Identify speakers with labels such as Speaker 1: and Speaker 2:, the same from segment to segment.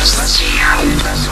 Speaker 1: Let's see how you does.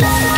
Speaker 1: Yeah.